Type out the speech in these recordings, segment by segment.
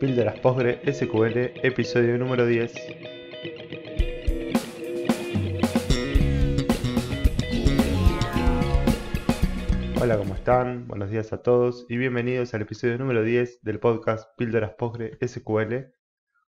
Píldoras Postgre SQL, episodio número 10. Hola, ¿cómo están? Buenos días a todos y bienvenidos al episodio número 10 del podcast Píldoras Postgre SQL.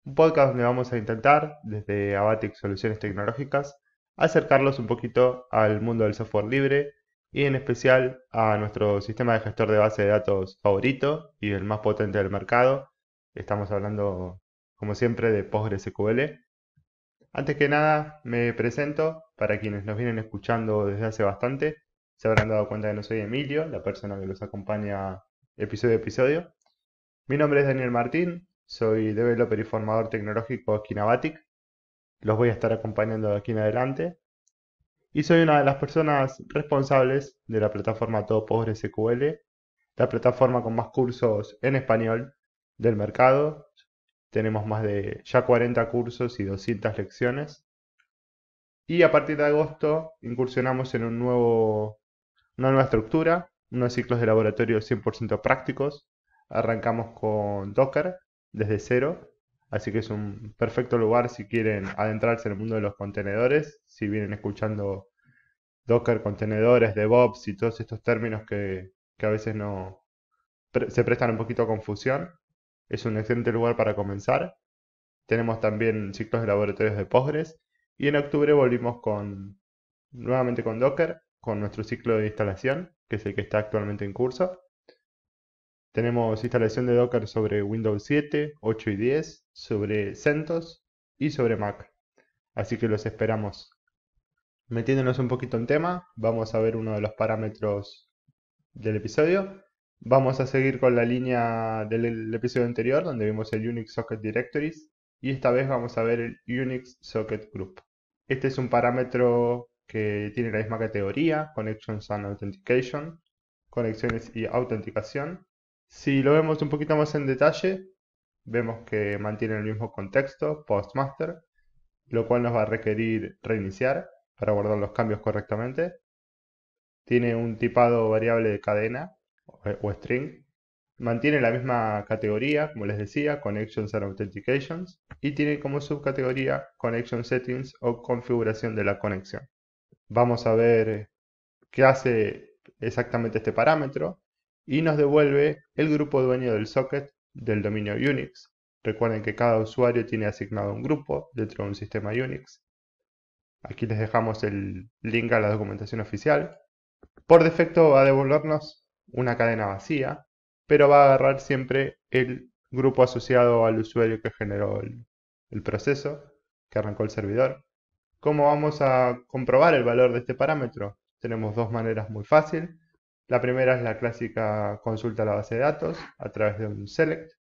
Un podcast donde vamos a intentar, desde Abatic Soluciones Tecnológicas, acercarlos un poquito al mundo del software libre y en especial a nuestro sistema de gestor de base de datos favorito y el más potente del mercado. Estamos hablando, como siempre, de PostgreSQL. Antes que nada, me presento para quienes nos vienen escuchando desde hace bastante. Se habrán dado cuenta que no soy Emilio, la persona que los acompaña episodio a episodio. Mi nombre es Daniel Martín, soy developer y formador tecnológico aquí en. Los voy a estar acompañando de aquí en adelante y soy una de las personas responsables de la plataforma Todo PostgreSQL, la plataforma con más cursos en español del mercado. Tenemos más de ya 40 cursos y 200 lecciones. Y a partir de agosto incursionamos en un nuevo, una nueva estructura, unos ciclos de laboratorio 100% prácticos. Arrancamos con Docker desde cero Así que es un perfecto lugar si quieren adentrarse en el mundo de los contenedores, si vienen escuchando Docker, contenedores, DevOps y todos estos términos que, a veces no se prestan un poquito a confusión. Es un excelente lugar para comenzar. Tenemos también ciclos de laboratorios de Postgres y en octubre volvimos con nuevamente con Docker, con nuestro ciclo de instalación, que es el que está actualmente en curso. Tenemos instalación de Docker sobre Windows 7, 8 y 10, sobre CentOS y sobre Mac. Así que los esperamos. Metiéndonos un poquito en tema, vamos a ver uno de los parámetros del episodio. Vamos a seguir con la línea del episodio anterior, donde vimos el Unix Socket Directories, y esta vez vamos a ver el Unix Socket Group. Este es un parámetro que tiene la misma categoría, Connections and Authentication, conexiones y autenticación, si lo vemos un poquito más en detalle, vemos que mantiene el mismo contexto, postmaster, lo cual nos va a requerir reiniciar para guardar los cambios correctamente. Tiene un tipado variable de cadena o string. Mantiene la misma categoría, como les decía, Connections and Authentications, y tiene como subcategoría Connection Settings o configuración de la conexión. Vamos a ver qué hace exactamente este parámetro y nos devuelve el grupo dueño del socket del dominio Unix. Recuerden que cada usuario tiene asignado un grupo dentro de un sistema Unix. Aquí les dejamos el link a la documentación oficial. Por defecto va a devolvernos una cadena vacía, pero va a agarrar siempre el grupo asociado al usuario que generó el, proceso, que arrancó el servidor. ¿Cómo vamos a comprobar el valor de este parámetro? Tenemos dos maneras muy fáciles. La primera es la clásica consulta a la base de datos a través de un select.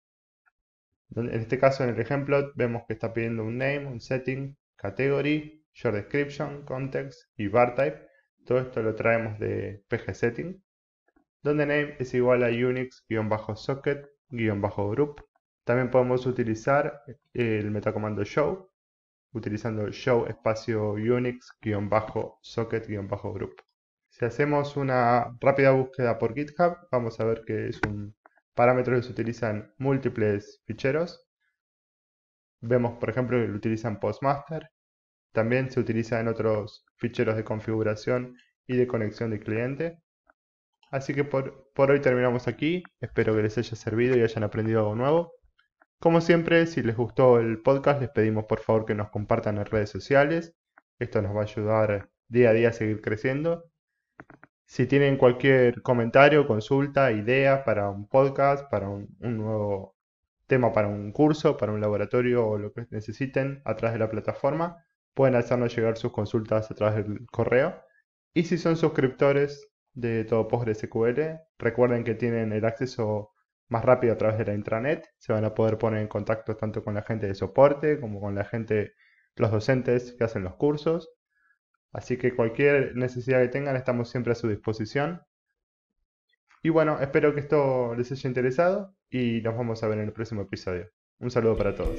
En este caso, en el ejemplo, vemos que está pidiendo un name, un setting, category, short description, context y bar type. Todo esto lo traemos de pgsetting, donde name es igual a unix-socket-group. También podemos utilizar el metacomando show, utilizando show espacio unix-socket-group. Si hacemos una rápida búsqueda por GitHub, vamos a ver que es un parámetro que se utiliza en múltiples ficheros. Vemos, por ejemplo, que lo utilizan Postmaster. También se utiliza en otros ficheros de configuración y de conexión de cliente. Así que por, por hoy terminamos aquí. Espero que les haya servido y hayan aprendido algo nuevo. Como siempre, si les gustó el podcast, les pedimos por favor que nos compartan en redes sociales. Esto nos va a ayudar día a día a seguir creciendo. Si tienen cualquier comentario, consulta, idea para un podcast, para un, nuevo tema para un curso, para un laboratorio o lo que necesiten a través de la plataforma, pueden hacernos llegar sus consultas a través del correo. Y si son suscriptores de todo PostgreSQL, recuerden que tienen el acceso más rápido a través de la intranet. Se van a poder poner en contacto tanto con la gente de soporte como con la gente, los docentes que hacen los cursos. Así que cualquier necesidad que tengan estamos siempre a su disposición. Y bueno, espero que esto les haya interesado y nos vamos a ver en el próximo episodio. Un saludo para todos.